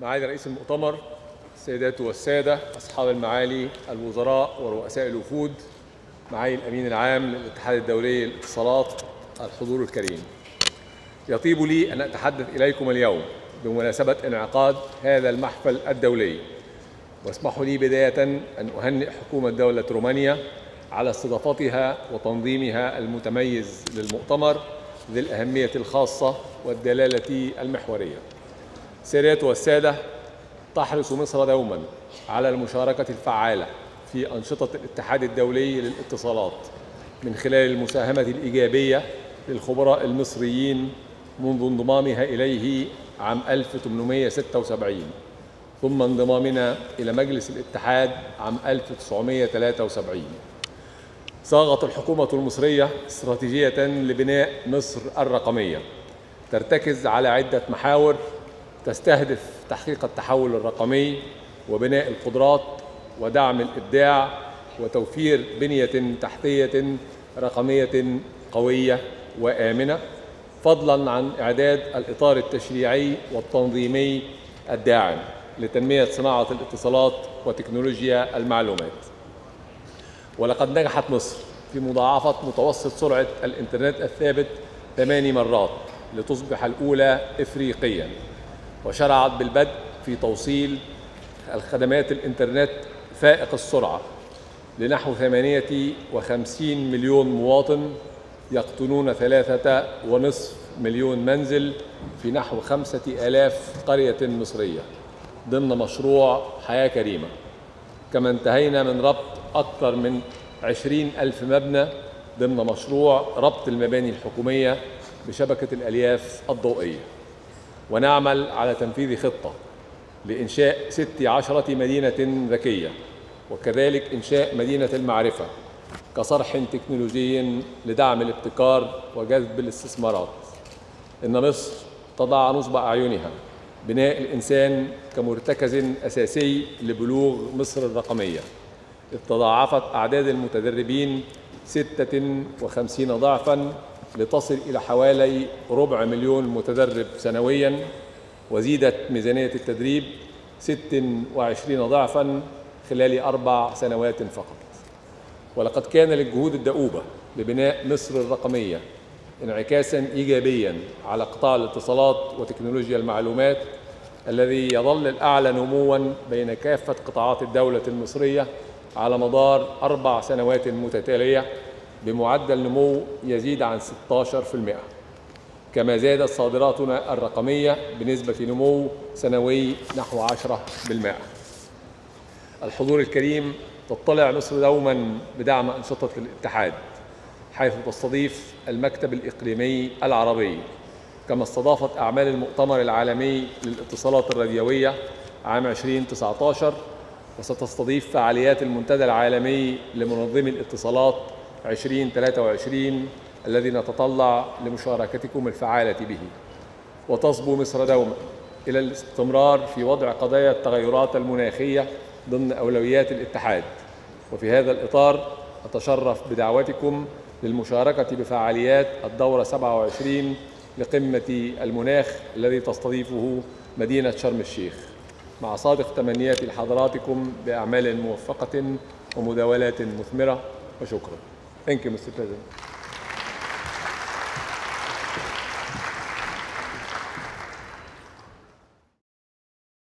معالي رئيس المؤتمر السيدات والسادة أصحاب المعالي الوزراء ورؤساء الوفود معالي الأمين العام للاتحاد الدولي للاتصالات الحضور الكريم. يطيب لي أن أتحدث إليكم اليوم بمناسبة انعقاد هذا المحفل الدولي واسمحوا لي بداية أن أهنئ حكومة دولة رومانيا على استضافتها وتنظيمها المتميز للمؤتمر ذي الأهمية الخاصة والدلالة المحورية. سيدات والسادة تحرص مصر دوما على المشاركة الفعالة في أنشطة الاتحاد الدولي للاتصالات من خلال المساهمة الإيجابية للخبراء المصريين منذ انضمامها إليه عام 1876 ثم انضمامنا إلى مجلس الاتحاد عام 1973 صاغت الحكومة المصرية استراتيجية لبناء مصر الرقمية. ترتكز على عدة محاور تستهدف تحقيق التحول الرقمي وبناء القدرات ودعم الإبداع وتوفير بنية تحتية رقمية قوية وآمنة فضلا عن إعداد الإطار التشريعي والتنظيمي الداعم لتنمية صناعة الاتصالات وتكنولوجيا المعلومات. ولقد نجحت مصر في مضاعفة متوسط سرعة الإنترنت الثابت ثماني مرات لتصبح الأولى إفريقيا وشرعت بالبدء في توصيل الخدمات الإنترنت فائق السرعة لنحو 58 مليون مواطن يقطنون ثلاثة ونصف مليون منزل في نحو خمسة آلاف قرية مصرية ضمن مشروع حياة كريمة. كما انتهينا من ربط أكثر من عشرين ألف مبنى ضمن مشروع ربط المباني الحكومية بشبكة الألياف الضوئية. ونعمل على تنفيذ خطة لإنشاء ست عشرة مدينة ذكية وكذلك إنشاء مدينة المعرفة كصرح تكنولوجي لدعم الابتكار وجذب الاستثمارات. إن مصر تضع نصب أعينها بناء الإنسان كمرتكز أساسي لبلوغ مصر الرقمية. تضاعفت أعداد المتدربين 56 ضعفاً لتصل إلى حوالي ربع مليون متدرب سنوياً وزيدت ميزانية التدريب 26 ضعفاً خلال أربع سنوات فقط. ولقد كان للجهود الدؤوبة لبناء مصر الرقمية انعكاسا ايجابيا على قطاع الاتصالات وتكنولوجيا المعلومات الذي يظل الأعلى نموا بين كافة قطاعات الدولة المصرية على مدار أربع سنوات متتالية بمعدل نمو يزيد عن 16% كما زادت صادراتنا الرقمية بنسبة نمو سنوي نحو 10% الحضور الكريم تطلع مصر دوما بدعم أنشطة الاتحاد حيث تستضيف المكتب الإقليمي العربي كما استضافت أعمال المؤتمر العالمي للاتصالات الراديوية عام 2019 وستستضيف فعاليات المنتدى العالمي لمنظمي الاتصالات 2023 الذي نتطلع لمشاركتكم الفعالة به. وتصبو مصر دوما إلى الاستمرار في وضع قضايا التغيرات المناخية ضمن أولويات الاتحاد. وفي هذا الإطار أتشرف بدعوتكم للمشاركة بفعاليات الدورة 27 لقمة المناخ الذي تستضيفه مدينة شرم الشيخ. مع صادق تمنياتي لحضراتكم بأعمال موفقة ومداولات مثمرة وشكرا. Thank you, Mr. President.